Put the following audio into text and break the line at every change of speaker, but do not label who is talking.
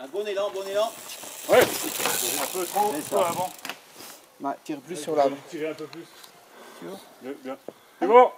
Un bon élan, bon élan.
Ouais. Un peu trop, trop avant.
Ouais, tire plus sur l'arbre.
Tirer un peu plus.
Tu vois
Bien, bien. C'est bon